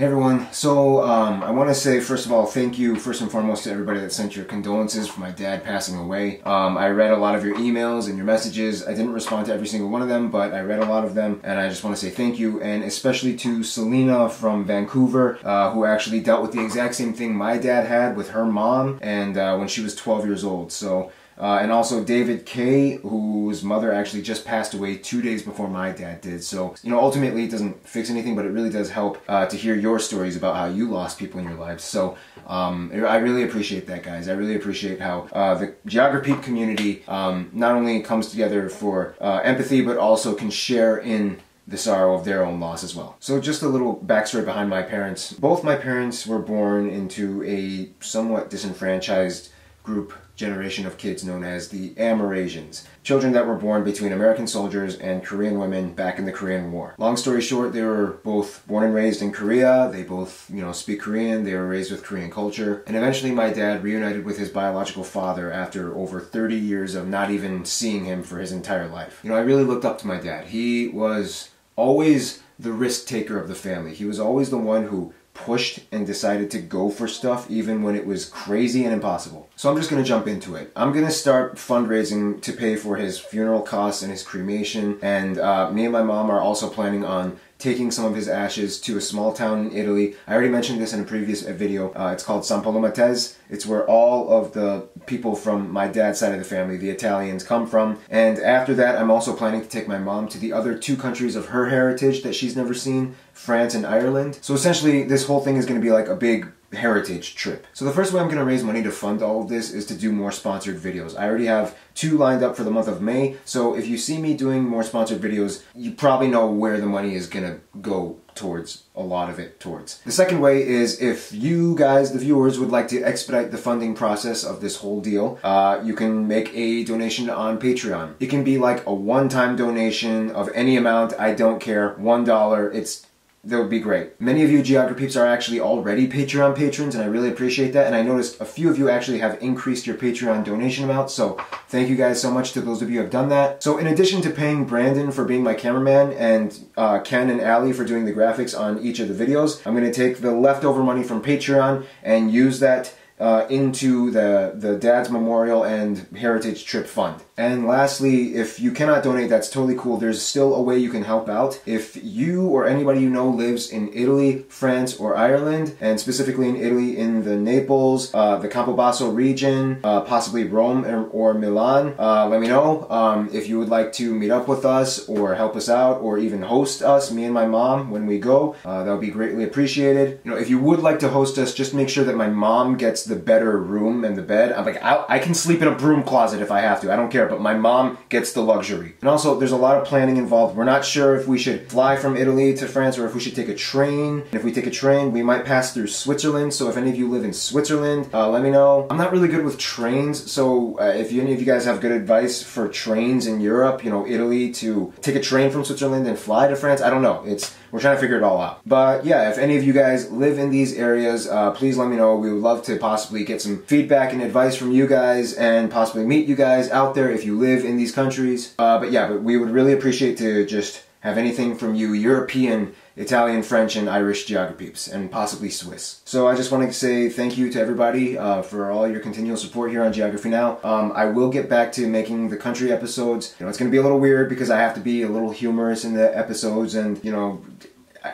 Hey everyone, so um, I want to say first of all thank you first and foremost to everybody that sent your condolences for my dad passing away. Um, I read a lot of your emails and your messages. I didn't respond to every single one of them, but I read a lot of them and I just want to say thank you and especially to Selena from Vancouver uh, who actually dealt with the exact same thing my dad had with her mom and uh, when she was 12 years old. So uh, and also David K, whose mother actually just passed away two days before my dad did. So, you know, ultimately it doesn't fix anything, but it really does help uh, to hear your stories about how you lost people in your lives. So, um, I really appreciate that, guys. I really appreciate how uh, the geography community um, not only comes together for uh, empathy, but also can share in the sorrow of their own loss as well. So just a little backstory behind my parents. Both my parents were born into a somewhat disenfranchised group generation of kids known as the Amerasians, children that were born between American soldiers and Korean women back in the Korean War. Long story short, they were both born and raised in Korea. They both, you know, speak Korean. They were raised with Korean culture. And eventually my dad reunited with his biological father after over 30 years of not even seeing him for his entire life. You know, I really looked up to my dad. He was always the risk taker of the family. He was always the one who pushed and decided to go for stuff even when it was crazy and impossible. So I'm just going to jump into it. I'm going to start fundraising to pay for his funeral costs and his cremation and uh, me and my mom are also planning on taking some of his ashes to a small town in Italy. I already mentioned this in a previous video. Uh, it's called San Polo. It's where all of the people from my dad's side of the family, the Italians, come from. And after that, I'm also planning to take my mom to the other two countries of her heritage that she's never seen, France and Ireland. So essentially, this whole thing is going to be like a big heritage trip. So the first way I'm going to raise money to fund all of this is to do more sponsored videos. I already have two lined up for the month of May, so if you see me doing more sponsored videos, you probably know where the money is going to go towards, a lot of it towards. The second way is if you guys, the viewers, would like to expedite the funding process of this whole deal, uh, you can make a donation on Patreon. It can be like a one-time donation of any amount, I don't care, one dollar, it's that would be great. Many of you Geography peeps are actually already Patreon patrons, and I really appreciate that. And I noticed a few of you actually have increased your Patreon donation amount, so thank you guys so much to those of you who have done that. So in addition to paying Brandon for being my cameraman and uh, Ken and Ali for doing the graphics on each of the videos, I'm going to take the leftover money from Patreon and use that uh, into the, the Dad's Memorial and Heritage Trip Fund. And lastly, if you cannot donate, that's totally cool. There's still a way you can help out. If you or anybody you know lives in Italy, France, or Ireland, and specifically in Italy in the Naples, uh, the Campobasso region, uh, possibly Rome or, or Milan, uh, let me know. Um, if you would like to meet up with us or help us out or even host us, me and my mom, when we go, uh, that would be greatly appreciated. You know, if you would like to host us, just make sure that my mom gets the better room and the bed. I'm like, I, I can sleep in a broom closet if I have to. I don't care, but my mom gets the luxury. And also, there's a lot of planning involved. We're not sure if we should fly from Italy to France or if we should take a train. And if we take a train, we might pass through Switzerland. So if any of you live in Switzerland, uh, let me know. I'm not really good with trains, so uh, if any of you guys have good advice for trains in Europe, you know, Italy to take a train from Switzerland and fly to France, I don't know. It's we're trying to figure it all out. But yeah, if any of you guys live in these areas, uh, please let me know. We would love to possibly get some feedback and advice from you guys and possibly meet you guys out there if you live in these countries. Uh, but yeah, but we would really appreciate to just have anything from you European, Italian, French, and Irish geograpeeps, and possibly Swiss. So I just want to say thank you to everybody uh, for all your continual support here on Geography Now. Um, I will get back to making the country episodes. You know, it's going to be a little weird because I have to be a little humorous in the episodes, and you know,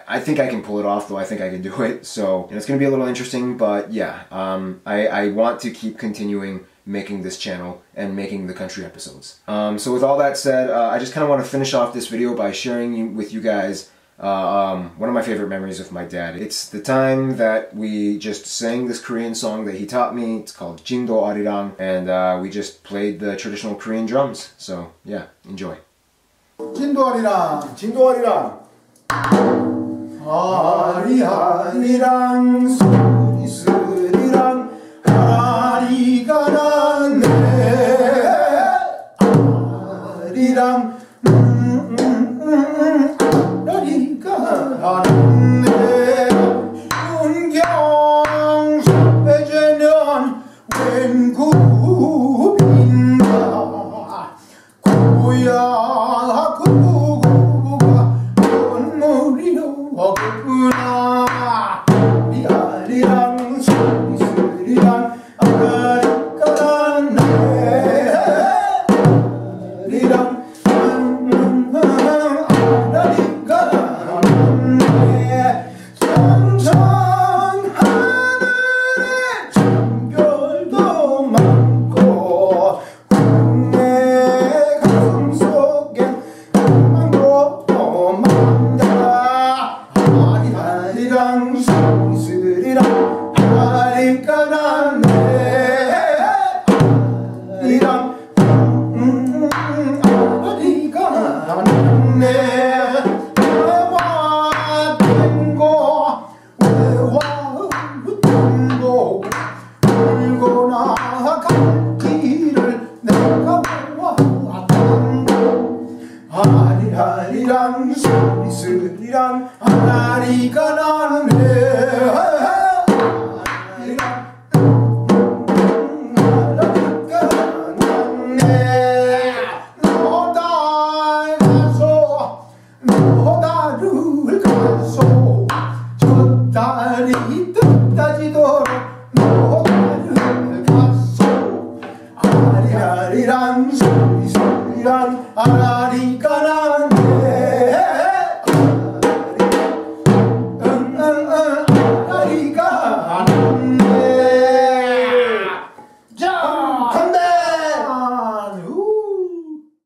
I think I can pull it off, though I think I can do it. So you know, it's going to be a little interesting, but yeah, um, I, I want to keep continuing making this channel and making the country episodes. Um, so with all that said, uh, I just kind of want to finish off this video by sharing with you guys uh, um, one of my favorite memories of my dad. It's the time that we just sang this Korean song that he taught me. It's called Jindo Arirang, and uh, we just played the traditional Korean drums. So yeah, enjoy. 진도 아리랑 진도 아리랑 아리아리랑 소리 스리랑 있구나 미아리랑 네